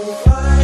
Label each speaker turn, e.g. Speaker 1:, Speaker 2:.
Speaker 1: Fly